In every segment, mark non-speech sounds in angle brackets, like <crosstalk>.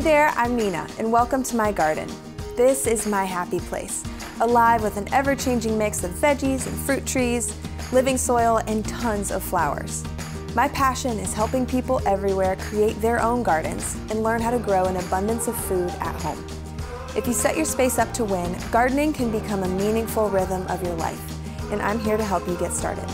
Hey there, I'm Nina, and welcome to my garden. This is my happy place, alive with an ever-changing mix of veggies and fruit trees, living soil, and tons of flowers. My passion is helping people everywhere create their own gardens and learn how to grow an abundance of food at home. If you set your space up to win, gardening can become a meaningful rhythm of your life, and I'm here to help you get started.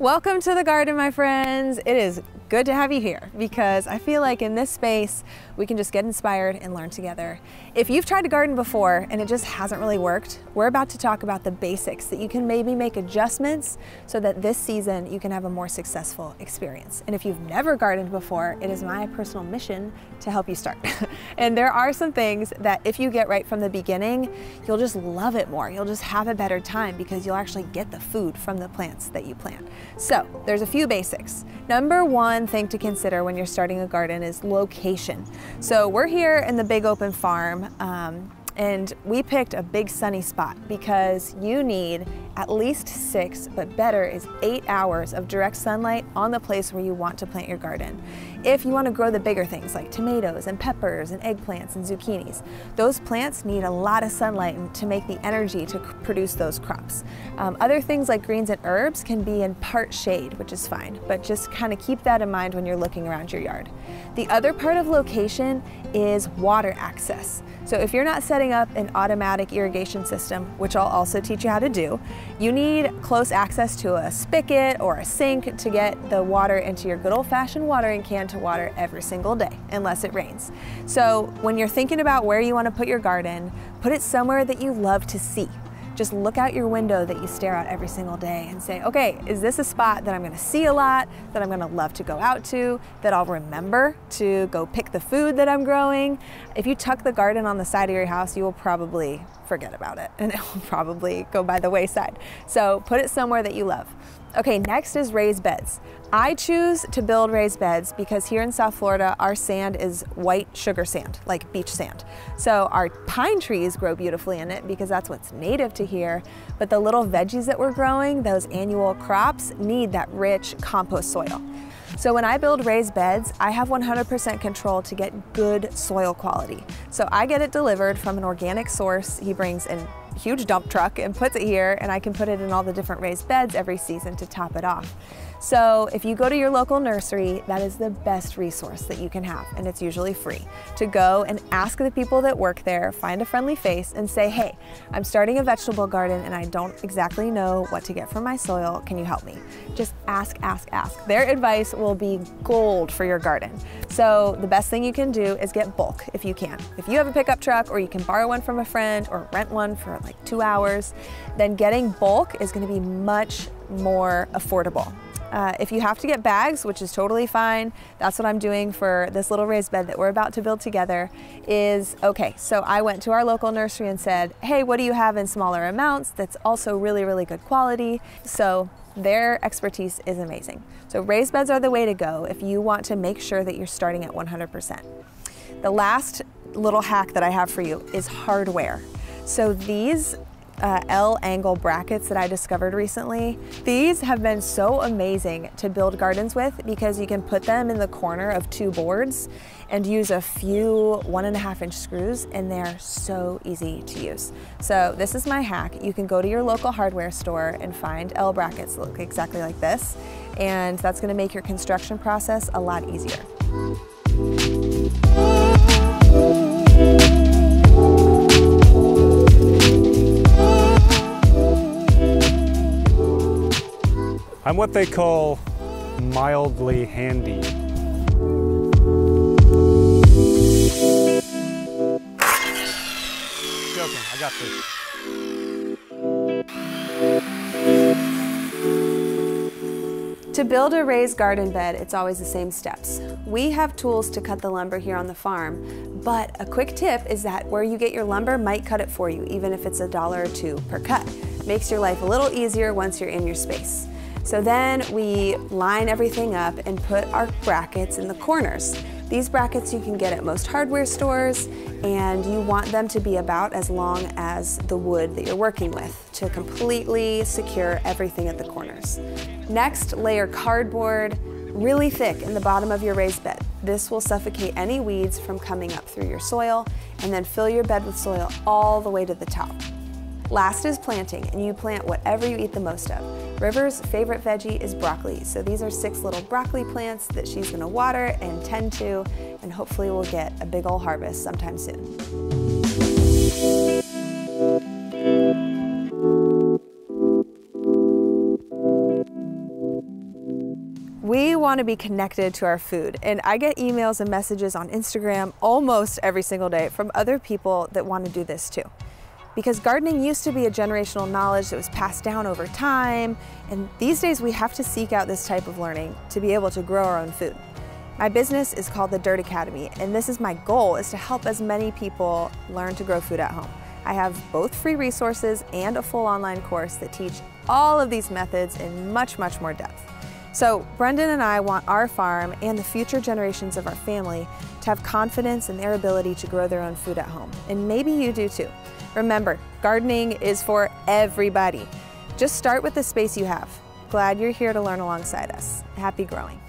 Welcome to the garden, my friends. It is good to have you here because I feel like in this space we can just get inspired and learn together. If you've tried to garden before and it just hasn't really worked, we're about to talk about the basics that you can maybe make adjustments so that this season you can have a more successful experience. And if you've never gardened before, it is my personal mission to help you start. <laughs> and there are some things that if you get right from the beginning, you'll just love it more. You'll just have a better time because you'll actually get the food from the plants that you plant. So there's a few basics. Number one thing to consider when you're starting a garden is location. So we're here in the big open farm um, and we picked a big sunny spot because you need at least six, but better is eight hours of direct sunlight on the place where you want to plant your garden. If you want to grow the bigger things like tomatoes and peppers and eggplants and zucchinis, those plants need a lot of sunlight to make the energy to produce those crops. Um, other things like greens and herbs can be in part shade, which is fine, but just kind of keep that in mind when you're looking around your yard. The other part of location is water access. So if you're not setting up an automatic irrigation system, which I'll also teach you how to do, you need close access to a spigot or a sink to get the water into your good old fashioned watering can to water every single day, unless it rains. So when you're thinking about where you want to put your garden, put it somewhere that you love to see. Just look out your window that you stare out every single day and say, okay, is this a spot that I'm gonna see a lot, that I'm gonna love to go out to, that I'll remember to go pick the food that I'm growing? If you tuck the garden on the side of your house, you will probably forget about it <laughs> and it will probably go by the wayside. So put it somewhere that you love. Okay, next is raised beds. I choose to build raised beds because here in South Florida, our sand is white sugar sand, like beach sand. So our pine trees grow beautifully in it because that's what's native to here. But the little veggies that we're growing, those annual crops, need that rich compost soil. So when I build raised beds, I have 100% control to get good soil quality. So I get it delivered from an organic source. He brings in huge dump truck and puts it here and I can put it in all the different raised beds every season to top it off. So if you go to your local nursery, that is the best resource that you can have, and it's usually free. To go and ask the people that work there, find a friendly face and say, hey, I'm starting a vegetable garden and I don't exactly know what to get from my soil, can you help me? Just ask, ask, ask. Their advice will be gold for your garden. So the best thing you can do is get bulk if you can. If you have a pickup truck or you can borrow one from a friend or rent one for like two hours, then getting bulk is gonna be much more affordable. Uh, if you have to get bags, which is totally fine, that's what I'm doing for this little raised bed that we're about to build together, is okay, so I went to our local nursery and said, hey, what do you have in smaller amounts that's also really, really good quality? So their expertise is amazing. So raised beds are the way to go if you want to make sure that you're starting at 100%. The last little hack that I have for you is hardware. So these uh, L angle brackets that I discovered recently. These have been so amazing to build gardens with because you can put them in the corner of two boards and use a few one and a half inch screws and they're so easy to use. So this is my hack. You can go to your local hardware store and find L brackets that look exactly like this and that's gonna make your construction process a lot easier. I'm what they call mildly handy. Joking, I got this. To build a raised garden bed, it's always the same steps. We have tools to cut the lumber here on the farm, but a quick tip is that where you get your lumber might cut it for you, even if it's a dollar or two per cut. Makes your life a little easier once you're in your space. So then we line everything up and put our brackets in the corners. These brackets you can get at most hardware stores and you want them to be about as long as the wood that you're working with to completely secure everything at the corners. Next, layer cardboard really thick in the bottom of your raised bed. This will suffocate any weeds from coming up through your soil and then fill your bed with soil all the way to the top. Last is planting, and you plant whatever you eat the most of. River's favorite veggie is broccoli, so these are six little broccoli plants that she's gonna water and tend to, and hopefully we'll get a big ol' harvest sometime soon. We want to be connected to our food, and I get emails and messages on Instagram almost every single day from other people that want to do this too because gardening used to be a generational knowledge that was passed down over time, and these days we have to seek out this type of learning to be able to grow our own food. My business is called the Dirt Academy, and this is my goal, is to help as many people learn to grow food at home. I have both free resources and a full online course that teach all of these methods in much, much more depth. So Brendan and I want our farm and the future generations of our family to have confidence in their ability to grow their own food at home. And maybe you do too. Remember, gardening is for everybody. Just start with the space you have. Glad you're here to learn alongside us. Happy growing.